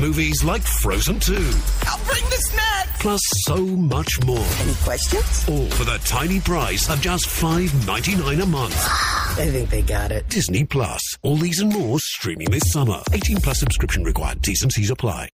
Movies like Frozen 2. I'll bring the snacks! Plus so much more. Any questions? All for the tiny price of just $5.99 a month. I think they got it. Disney Plus. All these and more streaming this summer. 18 plus subscription required. T's and C's apply.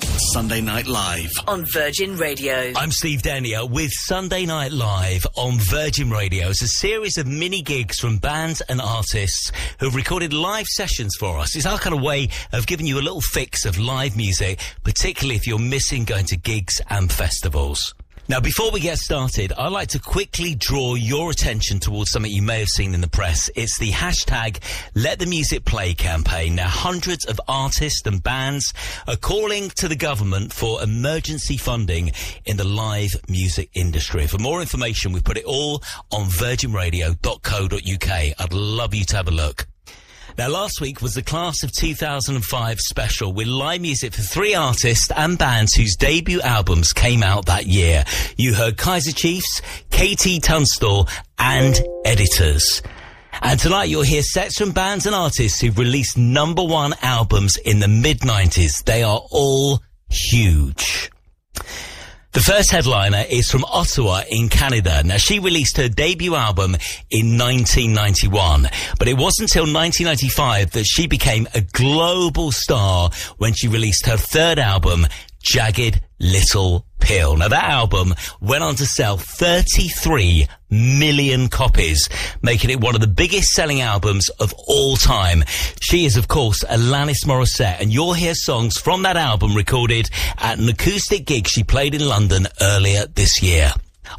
Sunday Night Live. on Virgin Radio. I'm Steve Denyer with Sunday Night Live on Virgin Radio. It's a series of mini gigs from bands and artists who've recorded live sessions for us. It's our kind of way of giving you a little fix of live music, particularly if you're missing going to gigs and festivals. Now, before we get started, I'd like to quickly draw your attention towards something you may have seen in the press. It's the hashtag Let the Music Play campaign. Now, hundreds of artists and bands are calling to the government for emergency funding in the live music industry. For more information, we put it all on virginradio.co.uk. I'd love you to have a look. Now, last week was the Class of 2005 special with live music for three artists and bands whose debut albums came out that year. You heard Kaiser Chiefs, KT Tunstall, and Editors. And tonight you'll hear sets from bands and artists who've released number one albums in the mid 90s. They are all huge. The first headliner is from Ottawa in Canada. Now, she released her debut album in 1991, but it wasn't until 1995 that she became a global star when she released her third album, Jagged Little Pill. Now, that album went on to sell 33 million copies, making it one of the biggest selling albums of all time. She is, of course, Alanis Morissette, and you'll hear songs from that album recorded at an acoustic gig she played in London earlier this year.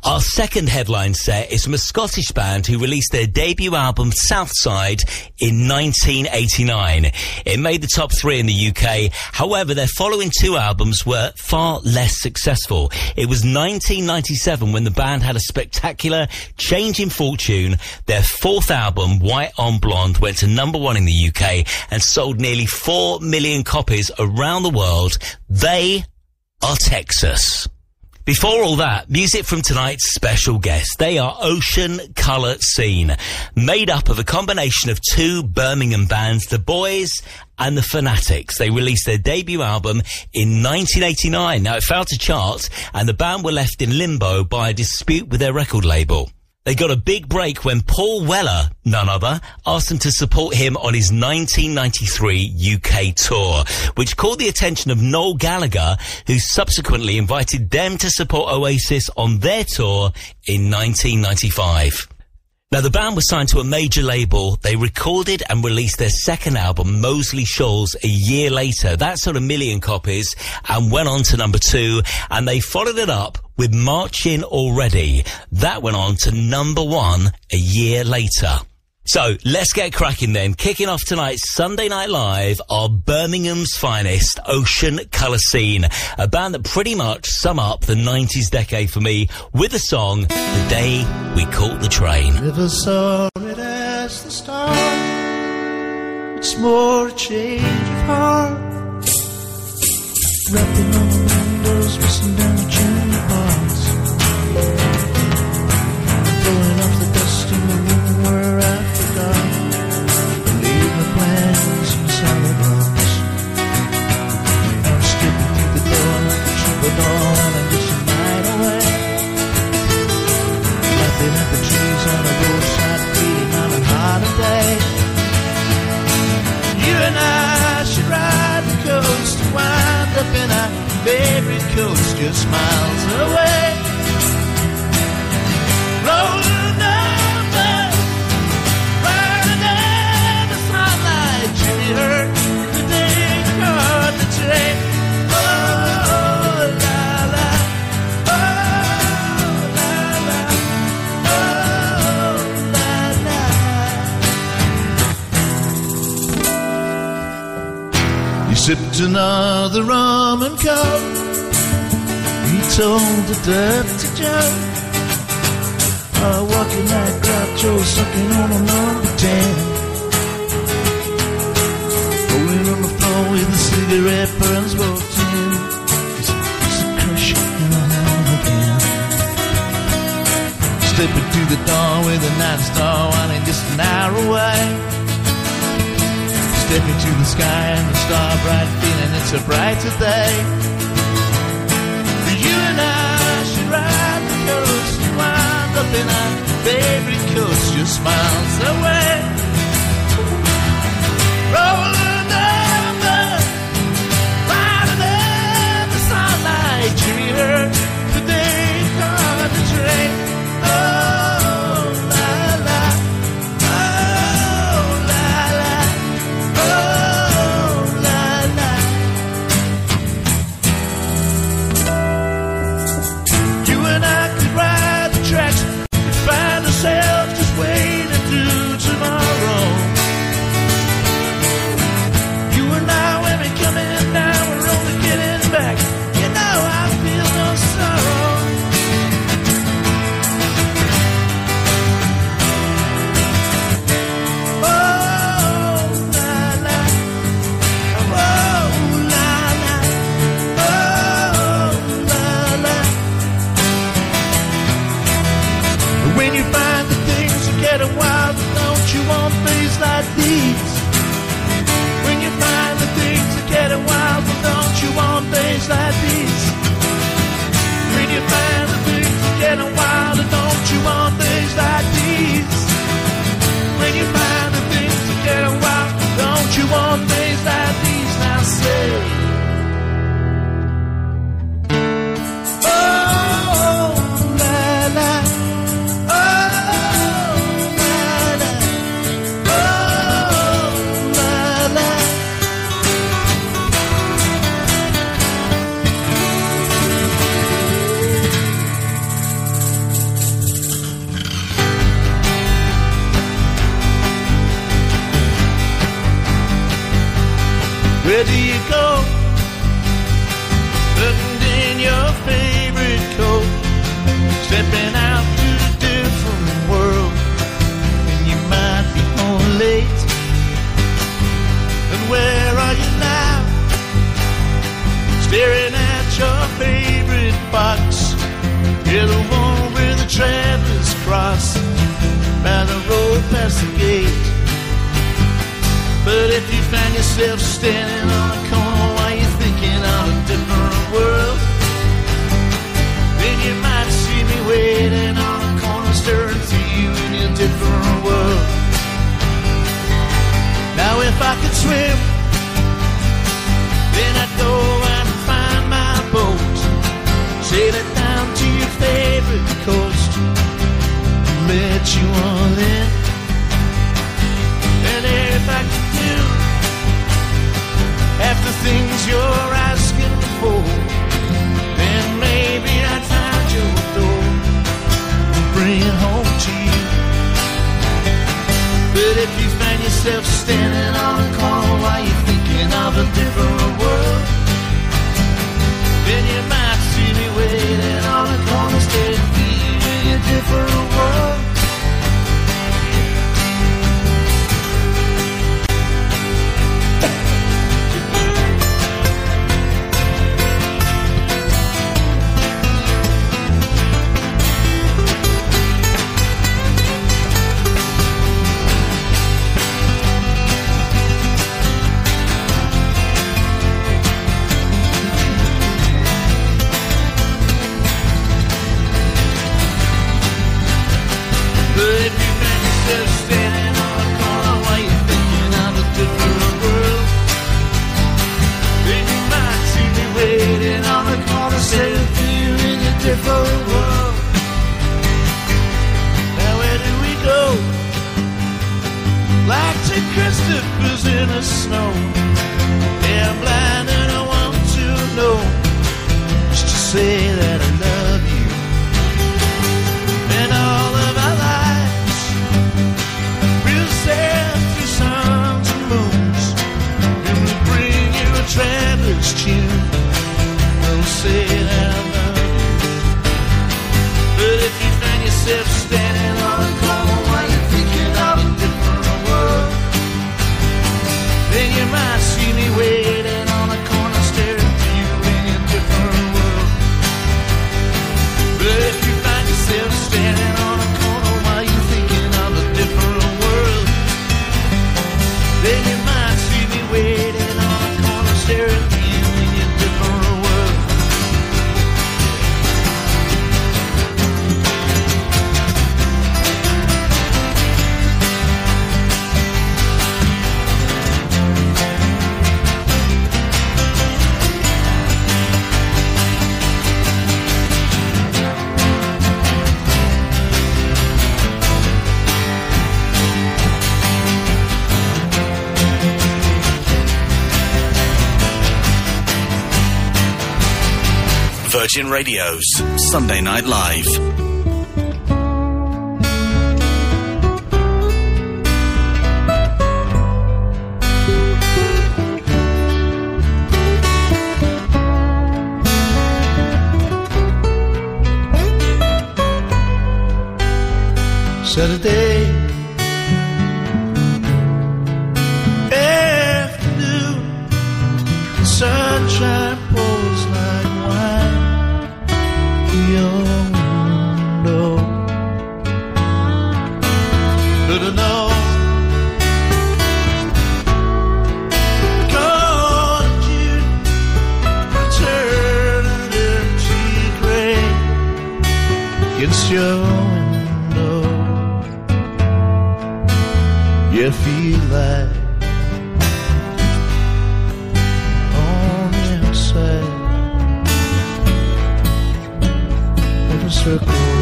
Our second headline set is from a Scottish band who released their debut album Southside in 1989. It made the top three in the UK. However, their following two albums were far less successful. It was 1997 when the band had a spectacular change in fortune. Their fourth album, White on Blonde, went to number one in the UK and sold nearly four million copies around the world. They are Texas. Before all that, music from tonight's special guests. They are Ocean Colour Scene, made up of a combination of two Birmingham bands, The Boys and The Fanatics. They released their debut album in 1989. Now it failed to chart and the band were left in limbo by a dispute with their record label. They got a big break when Paul Weller, none other, asked them to support him on his 1993 UK tour, which caught the attention of Noel Gallagher, who subsequently invited them to support Oasis on their tour in 1995. Now, the band was signed to a major label. They recorded and released their second album, Moseley Shoals, a year later. That sold a million copies and went on to number two. And they followed it up with Marching Already. That went on to number one a year later. So let's get cracking then. Kicking off tonight's Sunday Night Live are Birmingham's finest, Ocean Colour Scene, a band that pretty much sum up the 90s decade for me with the song The Day We Caught the Train. Saw it as the start. It's more a change of heart. Rapping on the windows, down the la. Another rum and coke. He told the dirty joke. Uh, walking like Groucho, sucking on a number ten. Rolling on the floor with a cigarette burns walked in. He's a piece of crush and on again. Stepping through the door with a night star winding just an hour away. Step to the sky and the star bright feeling it's a brighter day. investigate. But if you find yourself standing on a corner while you're thinking of a different world, then you might see me waiting on a corner staring to you in a different world. Now if I could swim, then I'd go and find my boat, sail it down to your favorite coast, let you all in. like two Christophers in the snow. Yeah, I'm blind and I want to know just to say that I love you. And all of our lives we'll sail through suns and moons, and we'll bring you a traveler's tune. We'll say that I love you. But if you find yourself standing Virgin Radio's Sunday Night Live. Saturday afternoon, sunshine pours like your window. You feel like on the outside of a circle.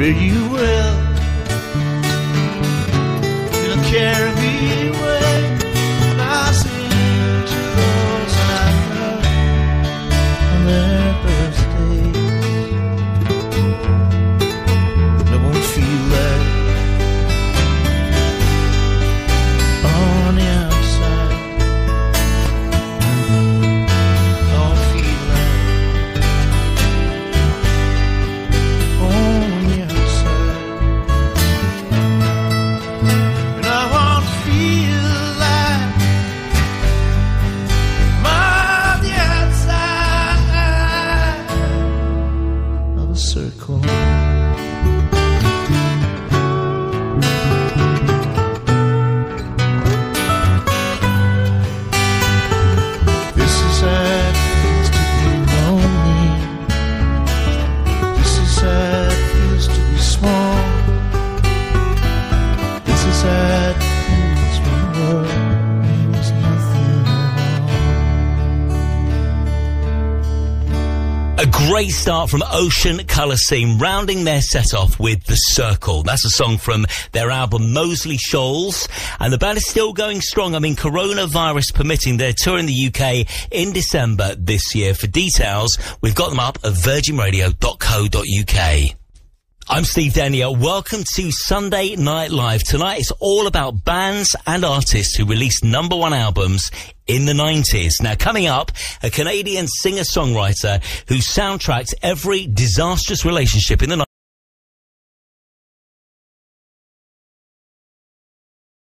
Fear you. You'll carry great start from Ocean Colour Scene, rounding their set off with The Circle. That's a song from their album Moseley Shoals, and the band is still going strong. I mean, coronavirus permitting, they're touring the UK in December this year. For details, we've got them up at virginradio.co.uk. I'm Steve Denyer. Welcome to Sunday Night Live. Tonight it's all about bands and artists who released number one albums in the 90s. Now coming up, a Canadian singer-songwriter who soundtracked every disastrous relationship in the